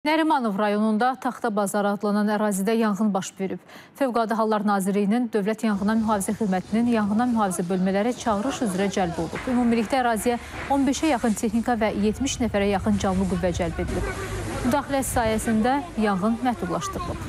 Nərimanov rayonunda Taxta Bazar adlanan ərazidə yanğın baş verib. Fövqəladə Hallar Nazirliyinin Dövlət Yanğından Mühafizə Xidmətinin yanğından mühafizə bölmələri çağırış üzrə cəlb olub. Ümumilikdə əraziyə 15-ə yaxın texnika və 70 nəfərə yaxın canlı qüvvə cəlb edilib. Müdaxilə sayəsində yanğın məhdudlaşdırılıb.